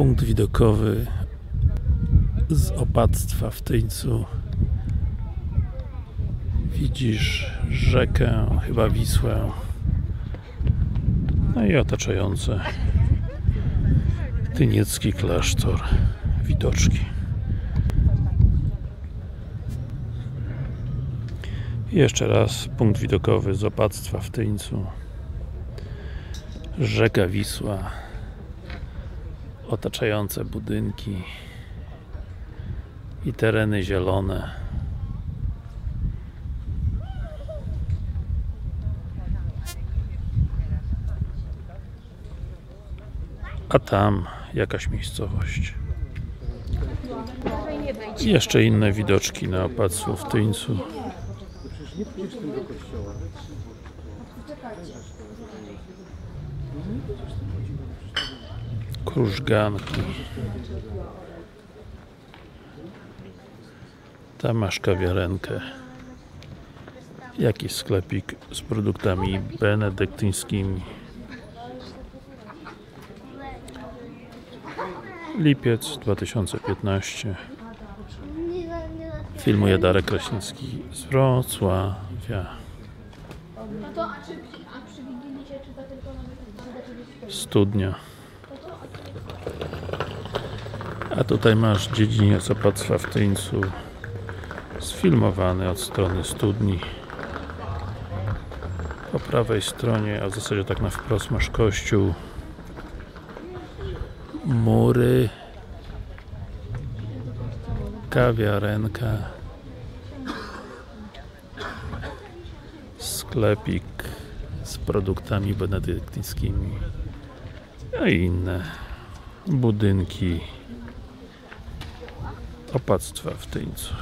Punkt widokowy z opactwa w Tyńcu. Widzisz rzekę, chyba Wisłę. No i otaczające Tyniecki klasztor. Widoczki. Jeszcze raz punkt widokowy z opactwa w Tyńcu. Rzeka Wisła. Otaczające budynki i tereny zielone. A tam jakaś miejscowość. I jeszcze inne widoczki na opactwo w Tyńcu. Krużganki. Tam masz kawiarenkę. Jakiś sklepik z produktami benedyktyńskimi. Lipiec 2015. Filmuje Darek Kraśnicki z Wrocławia. No A tutaj masz dziedziniec opactwa w Tyńcu sfilmowany od strony studni. Po prawej stronie, a w zasadzie tak na wprost masz kościół. Mury. Kawiarenka. Sklepik z produktami benedyktyńskimi a inne budynki opactwa w Tyńcu